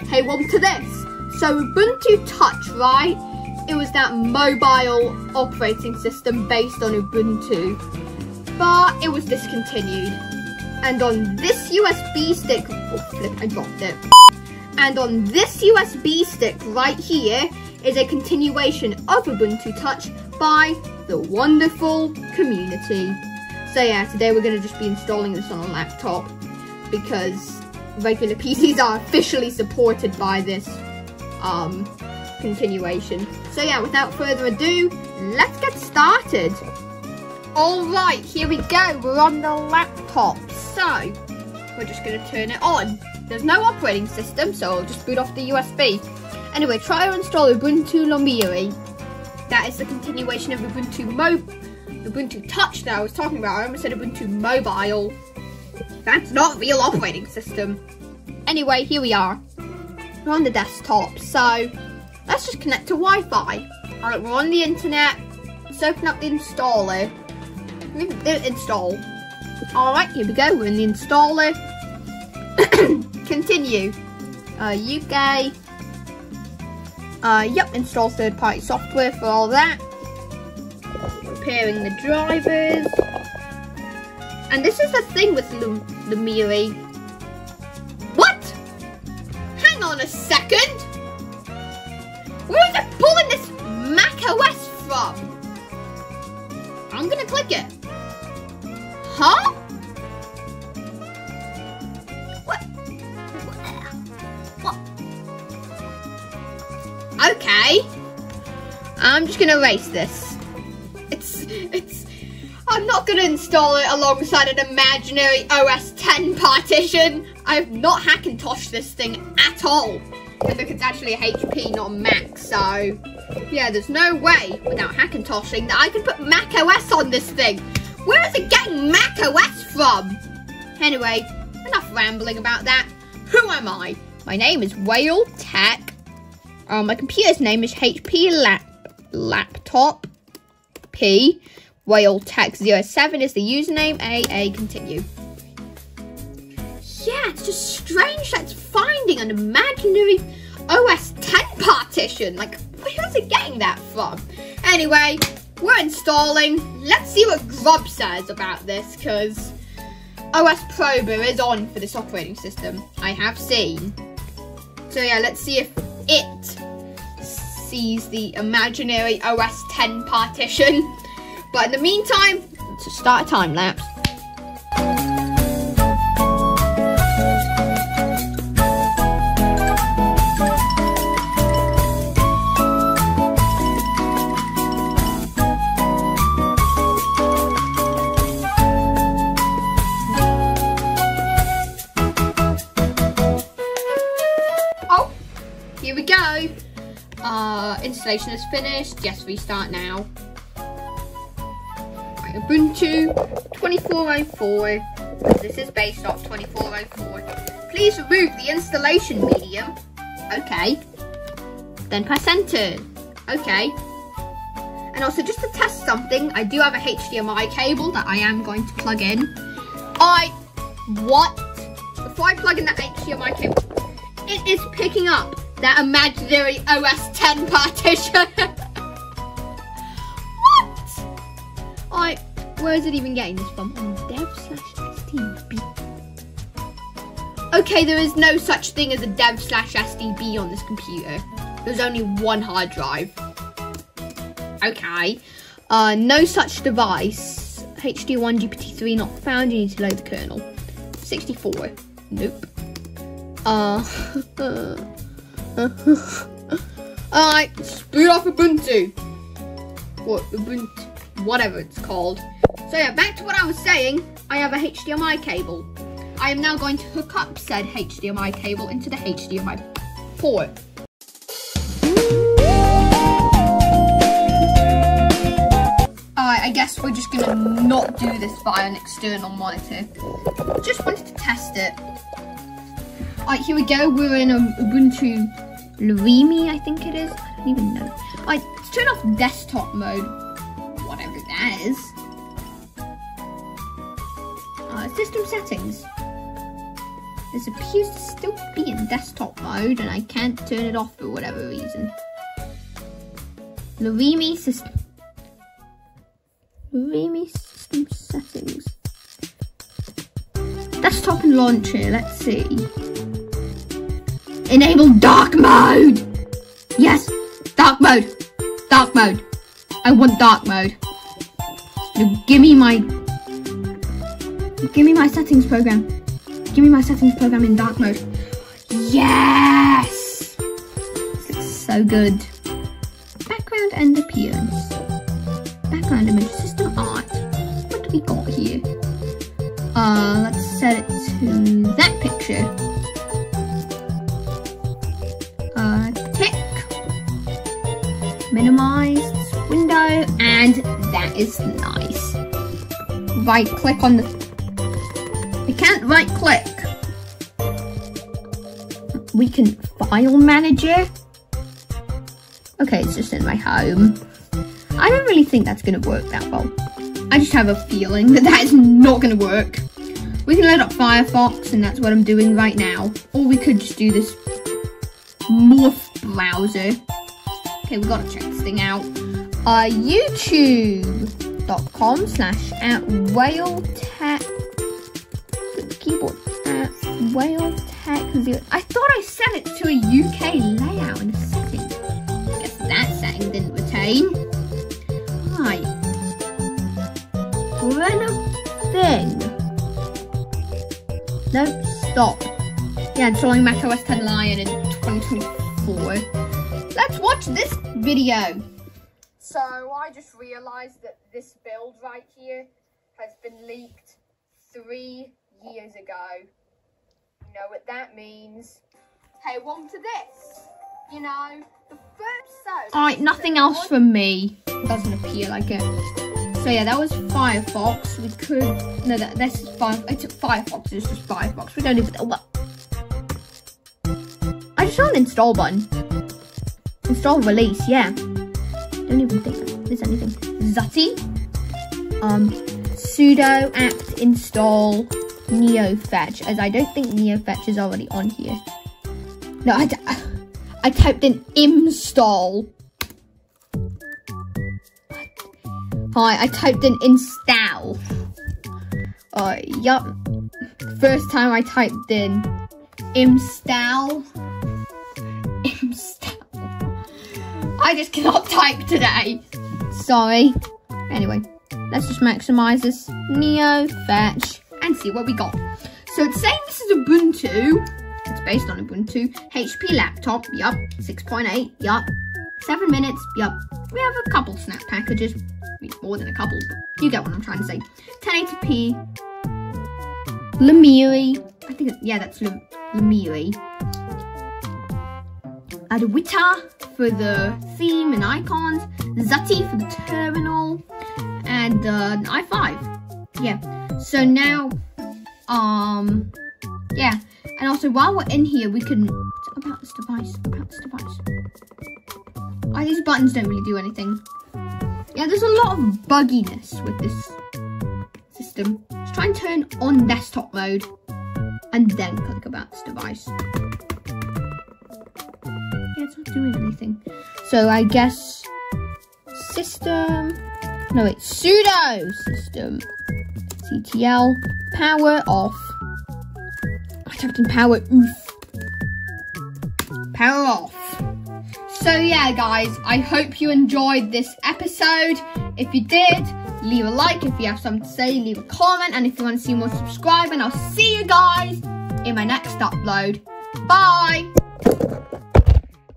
Hey, welcome to this. So Ubuntu Touch, right? It was that mobile operating system based on Ubuntu, but it was discontinued. And on this USB stick, oh flip, I dropped it. And on this USB stick right here is a continuation of Ubuntu Touch by the wonderful community. So yeah, today we're going to just be installing this on a laptop because regular PCs are officially supported by this um, continuation. So yeah, without further ado, let's get started. Alright, here we go, we're on the laptop. So, we're just going to turn it on. There's no operating system, so I'll just boot off the USB. Anyway, try to install Ubuntu Lomiri. That is the continuation of Ubuntu Mo Ubuntu Touch that I was talking about. I almost said Ubuntu Mobile. That's not real operating system. Anyway, here we are. We're on the desktop, so let's just connect to Wi-Fi. Alright, we're on the internet. Let's open up the installer. Install. Alright, here we go. We're in the installer. Continue. Uh, UK. Uh, yep, install third-party software for all that. Preparing the drivers. And this is the thing with Lomiri. What? Hang on a second. Where is it pulling this Mac OS from? I'm gonna click it. Huh? What? Okay. I'm just gonna erase this. Not gonna install it alongside an imaginary OS 10 partition. I've not Hackintoshed this thing at all. And look, it's actually a HP, not a Mac, so yeah, there's no way without Hackintoshing that I can put Mac OS on this thing. Where is it getting Mac OS from? Anyway, enough rambling about that. Who am I? My name is Whale Tech. Um, my computer's name is HP Lap Laptop P. Whale Tech 07 is the username. A A continue. Yeah, it's just strange that it's finding an imaginary OS 10 partition. Like, where is it getting that from? Anyway, we're installing. Let's see what Grub says about this, because OS Prober is on for this operating system. I have seen. So yeah, let's see if it sees the imaginary OS 10 partition. But in the meantime, let's start a time lapse. Here we go. Uh, installation is finished. Yes, restart now. Ubuntu 2404. This is based off 2404. Please remove the installation medium. Okay. Then press enter. Okay. And also, just to test something, I do have a HDMI cable that I am going to plug in. I... What? Before I plug in that HDMI cable, it is picking up that imaginary OS 10 partition. I, where is it even getting this from? On dev slash SDB. Okay, there is no such thing as a dev slash SDB on this computer. There's only one hard drive. Okay. Uh, no such device. HD1 GPT-3 not found. You need to load the kernel. 64. Nope. Uh, Alright, boot off Ubuntu. What, Ubuntu, whatever it's called. So yeah, back to what I was saying. I have a HDMI cable. I am now going to hook up said HDMI cable into the HDMI port. Alright, I guess we're just gonna not do this via an external monitor. Just wanted to test it. Alright, here we go. We're in um, Ubuntu Lurimi, I think it is. I don't even know. Alright, let's turn off desktop mode. System settings. This appears to still be in desktop mode and I can't turn it off for whatever reason. Loremi system. Loremi system settings. Desktop and launcher, let's see. Enable dark mode! Yes, dark mode! Dark mode! I want dark mode. Now give me my... Give me my settings program. Give me my settings program in dark mode. Yes! This looks so good. Background and appearance. Background image, system art. What do we got here? Uh, let's set it to that picture. Uh, tick. Minimize window, and that is nice. Right click on the... We can't right click. We can file manager. Okay, it's just in my home. I don't really think that's going to work that well. I just have a feeling that that is not going to work. We can load up Firefox, and that's what I'm doing right now. Or we could just do this morph browser. Okay, we gotta check this thing out. Uh, YouTube.com slash at whale tech. Keyboard at whale tech zero. I thought I set it to a UK layout in the setting. Guess that setting didn't retain. Right. Run a thing. No, stop. Yeah, installing macOS 10 Lion in 2024. Let's watch this video. So I just realised that this build right here has been leaked three years ago. You know what that means? Hey, welcome to this. You know, the first so. Alright, nothing else from me. Doesn't appear like it. So yeah, that was Firefox. We could no, that this is Fire. It's Firefox. It's just Firefox. We don't even. What? I just saw an install button. Install release. Yeah. Don't even think there's anything. Zutty. Um, sudo apt install neofetch, as I don't think Neo Fetch is already on here. No, I, I typed in install. Hi, I typed in install. Uh, yup. First time I typed in install. Install. I just cannot type today. Sorry. Anyway, let's just maximize this Neo fetch and see what we got. So it's saying this is Ubuntu. It's based on Ubuntu. HP laptop, yup. 6.8, yup. Seven minutes, yup. We have a couple snap packages. More than a couple, but you get what I'm trying to say. 1080p. Lemiri. I think, yeah, that's Lemiri. Adwaita for the theme and icons. Zutty for the terminal. And uh, an i5. Yeah. So now, um, yeah. And also, while we're in here, we can... About this device. About this device. Oh, these buttons don't really do anything. Yeah, there's a lot of bugginess with this system. Let's try and turn on desktop mode. And then click about this device. Yeah, it's not doing anything. So I guess system... No, wait, sudo system. CTL, power off. I typed in power oof. Power off. So yeah, guys, I hope you enjoyed this episode. If you did, leave a like. If you have something to say, leave a comment. And if you want to see more, subscribe. And I'll see you guys in my next upload. Bye!